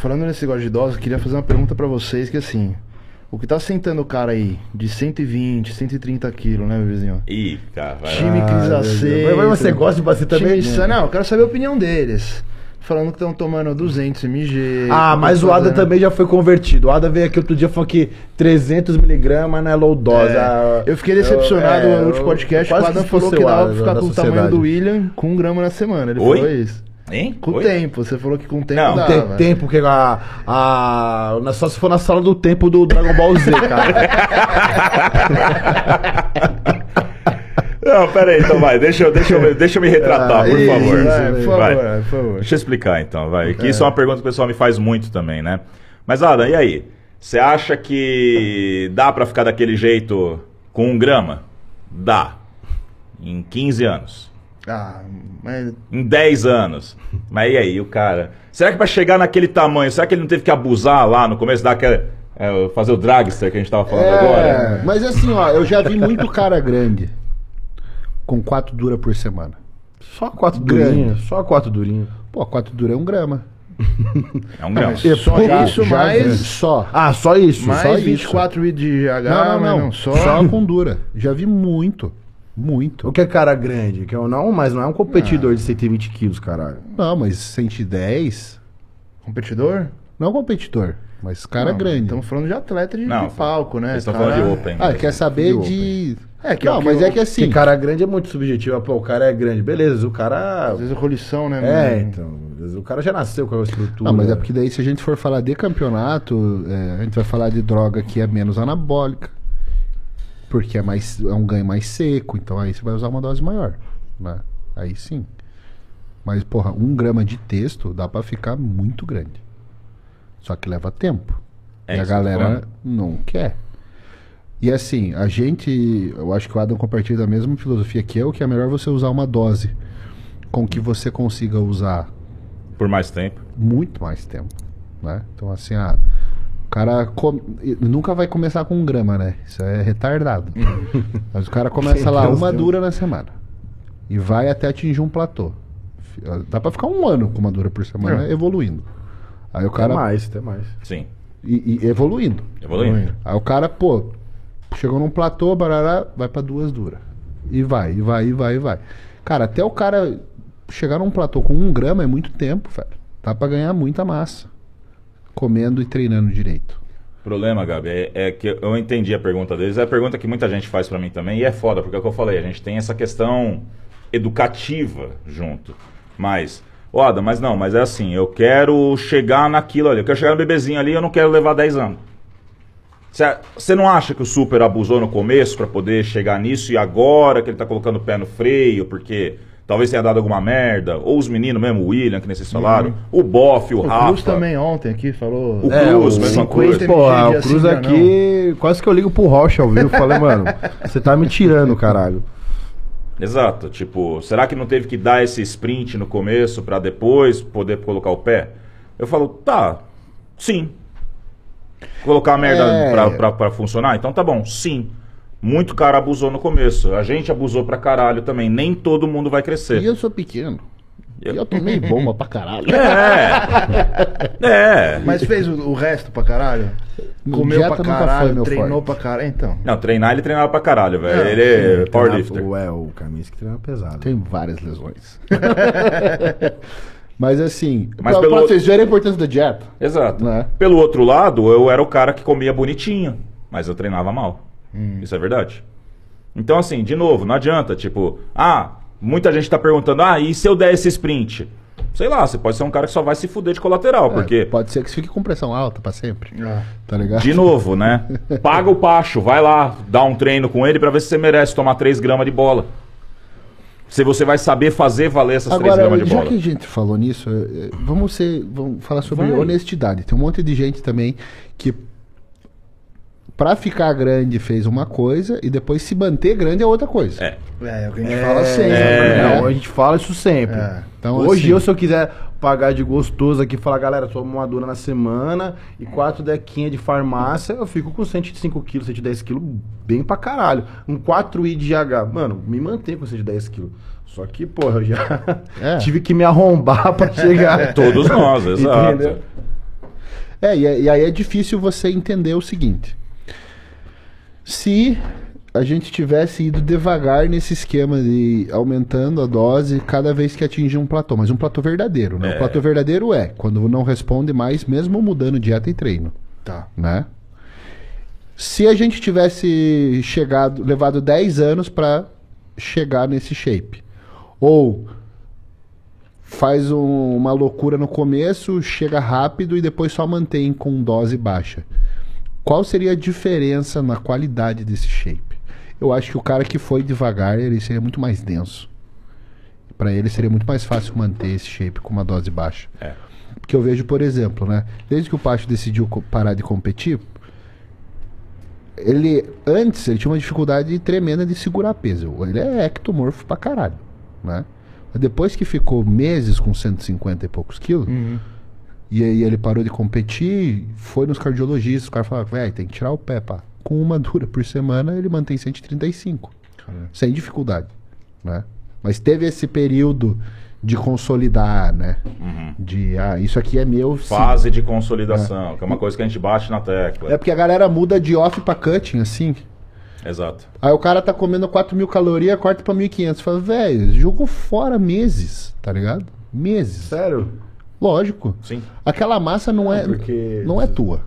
falando nesse negócio de idosos, eu queria fazer uma pergunta pra vocês, que assim, o que tá sentando o cara aí de 120, 130 quilos, né, meu vizinho? Ih, cara, vai. Time Cris aceita. Mas você gosta de bater também? Time, não, eu quero saber a opinião deles. Falando que estão tomando 200 mg. Ah, mas o Ada fazendo- também já foi convertido. O Ada veio aqui outro dia e falou que 300mg não é low dose. É, Ah, eu fiquei decepcionado é, no último eu podcast. O Adam que falou que dava Ada pra ficar com o tamanho do William com um grama na semana. Ele Oi? falou isso. Hein? Com o tempo. Você falou que com o tempo Não, dava. Tem tempo que a, a. Só se for na sala do tempo do Dragon Ball Z, cara. Não, pera aí, então vai. Deixa eu, deixa eu, deixa eu me retratar, por Isso, favor. vai, por favor, Vai. por favor. Deixa eu explicar então, vai. Que isso é uma pergunta que o pessoal me faz muito também, né? Mas, Adam, e aí? Você acha que dá pra ficar daquele jeito com um grama? Dá. Em 15 anos. Ah, mas. Em 10 anos. Mas e aí, o cara? Será que pra chegar naquele tamanho, será que ele não teve que abusar lá no começo daquela. é, fazer o dragster que a gente tava falando agora? É, mas assim, ó, eu já vi muito cara grande com quatro dura por semana. Só quatro Grande. durinhos. Só quatro durinhos. Pô, quatro dura é um grama. É um grama. mas só Já- isso, já mais. Só. Ah, só isso. mais só isso. 24 de GH, não, não, mas não. Só. Só com dura. Já vi muito. Muito. O que é cara grande? Que é não, mas não é um competidor de 120 quilos, caralho. Não, mas 110. Competidor? Não competidor, mas cara Não, grande. Estamos falando de atleta de, Não, de palco, né? Estão Cara- falando de Open. Ah, quer saber Fio, de. É, que é não, que mas eu- é que assim. Que cara grande é muito subjetivo. Ah, Pô, o cara é grande. Beleza, o cara. Às vezes a rolição, né? É, mano? então. às vezes O cara já nasceu com a estrutura. Não, mas é porque daí se a gente for falar de campeonato, é, a gente vai falar de droga que é menos anabólica. Porque é, mais, é um ganho mais seco, então aí você vai usar uma dose maior. Né? Aí sim. Mas, porra, um grama de texto dá pra ficar muito grande. Só que leva tempo. É e a galera não quer. E assim, a gente. Eu acho que o Adam compartilha da mesma filosofia que eu, que é melhor você usar uma dose com que você consiga usar Por mais tempo. muito mais tempo, né? Então assim, ah, cara nunca vai começar com um grama, né? Isso é retardado. Mas o cara começa lá Deus, uma Deus. dura na semana e vai até atingir um platô. Dá pra ficar um ano com uma dura por semana É. evoluindo. Aí o Até cara mais, até mais. Sim. e, e evoluindo. Evoluindo. Aí o cara, pô, chegou num platô, barará, vai pra duas duras. E vai, e vai, e vai, e vai. Cara, até o cara chegar num platô com um grama é muito tempo, velho. Dá pra ganhar muita massa. Comendo e treinando direito. O problema, Gabi, é, é que eu entendi a pergunta deles. É a pergunta que muita gente faz pra mim também. E é foda, porque é o que eu falei. A gente tem essa questão educativa junto. Mas, ó, Ada, mas não, mas é assim. Eu quero chegar naquilo ali. Eu quero chegar no bebezinho ali eu não quero levar 10 anos. Você não acha que o Super abusou no começo pra poder chegar nisso e agora que ele tá colocando o pé no freio, porque talvez tenha dado alguma merda? Ou os meninos mesmo, o William, que nem vocês falaram, o Boff, o, O Rafa. Cruz também ontem aqui falou. O Cruz, mesma 50 coisa. Pô, mg o de Cruz assim, aqui, quase que eu ligo pro Rocha ao vivo. Falei, mano, você tá me tirando, caralho. Exato, tipo, será que não teve que dar esse sprint no começo pra depois poder colocar o pé? Eu falo, tá, sim. Colocar a merda É. pra, pra, pra funcionar? Então tá bom, sim. Muito cara abusou no começo. A gente abusou pra caralho também. Nem todo mundo vai E crescer. eu sou pequeno. Eu- E eu tomei bomba pra caralho. É. É. Mas fez o, o resto pra caralho? Comeu Dieta pra nunca foi caralho, meu treinou forte. pra caralho. Então. Não, treinar ele treinava pra caralho, velho. É, ele é powerlifter. Ué, o Camis que treina pesado. Tem várias lesões. Mas assim, Mas pra, pelo- pra vocês verem a importância da dieta. Exato. Né? Pelo outro lado, eu era o cara que comia bonitinho, mas eu treinava mal. Isso é verdade. Então, assim, de novo, não adianta, tipo, ah, muita gente tá perguntando, ah, e se eu der esse sprint? Sei lá, você pode ser um cara que só vai se fuder de colateral, É, porque, Pode ser que você fique com pressão alta pra sempre. Ah. Tá ligado? de novo, né? Paga o Pacho, vai lá, dá um treino com ele pra ver se você merece tomar 3 gramas de bola. Se você vai saber fazer valer essas 3 Agora, gramas de já bola. que a gente falou nisso, eh, vamos, ser, vamos falar sobre Vai. honestidade. Tem um monte de gente também que pra ficar grande fez uma coisa e depois se manter grande é outra coisa. É. É, é o que a gente É, fala sempre. é, né? não, a gente fala isso sempre. É. Então, Hoje assim- eu, se eu quiser pagar de gostoso aqui e falar, galera, toma uma dura na semana e quatro dequinhas de farmácia, eu fico com 105 quilos, 110 quilos, bem pra caralho. Um 4i de GH, mano, me mantém com 110 quilos. Só que, porra, eu já É. tive que me arrombar pra chegar. Todos nós, exato. Entendeu? É, e aí é difícil você entender o seguinte. Se a gente tivesse ido devagar nesse esquema de aumentando a dose cada vez que atingir um platô, mas um platô verdadeiro, né? É. O platô verdadeiro é quando não responde mais, mesmo mudando dieta e treino, Tá. né? Se a gente tivesse chegado, levado 10 anos para chegar nesse shape, ou faz um- uma loucura no começo, chega rápido e depois só mantém com dose baixa. Qual seria a diferença na qualidade desse shape? Eu acho que o cara que foi devagar, ele seria muito mais denso. Para ele seria muito mais fácil manter esse shape com uma dose baixa. É. Porque eu vejo, por exemplo, né? Desde que o Pacho decidiu parar de competir, ele antes ele tinha uma dificuldade tremenda de segurar peso. Ele é ectomorfo pra caralho, né? Mas depois que ficou meses com 150 e poucos quilos, e aí ele parou de competir, foi nos cardiologistas, o cara falava, velho, tem que tirar o pé, pá. Com uma dura por semana, ele mantém 135. Sem dificuldade, né? Mas teve esse período de consolidar, né? De, ah, isso aqui é meu. sim. Fase de consolidação, que é uma coisa que a gente bate na tecla. É porque a galera muda de off pra cutting, assim. Exato. Aí o cara tá comendo 4 mil calorias, corta pra 1.500. Fala, velho, jogou fora meses, tá ligado? Meses. Sério? Lógico. Sim. Aquela massa não é, porque- não é tua.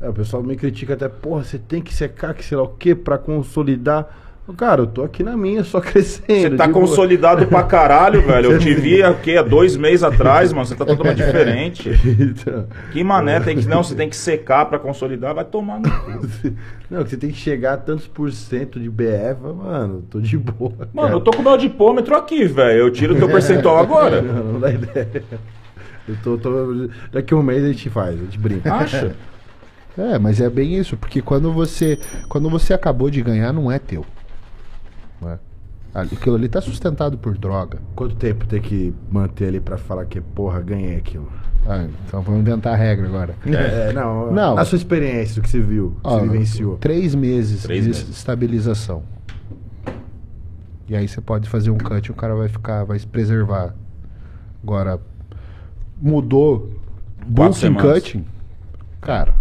É, o pessoal me critica até, porra, você tem que secar que sei lá o quê pra consolidar. Cara, eu tô aqui na minha, só crescendo. Você tá boa. consolidado pra caralho, velho. Eu te vi aqui há dois meses atrás, mano. Você tá totalmente diferente. Então, Que mané tem que. Não, você tem que secar pra consolidar, vai tomar no cu. não, que você tem que chegar a tantos por cento de BF, mano, tô de boa. Mano, eu tô com o meu dipômetro aqui, velho. Eu tiro o teu percentual agora. Não, não dá ideia. Eu tô, tô- Daqui a um mês a gente faz, a gente brinca. Acha? É, mas é bem isso, porque quando você quando você acabou de ganhar, não é teu. Não é? Aquilo ali tá sustentado por droga. Quanto tempo tem que manter ali pra falar que, porra, ganhei aquilo? Ah, então vamos inventar a regra agora. É, não, Não. Na sua experiência, o que você viu, que Ó, você vivenciou. Três meses Três de meses. estabilização. E aí você pode fazer um cut e o cara vai ficar, vai se preservar. Agora, mudou semanas. cutting, cara,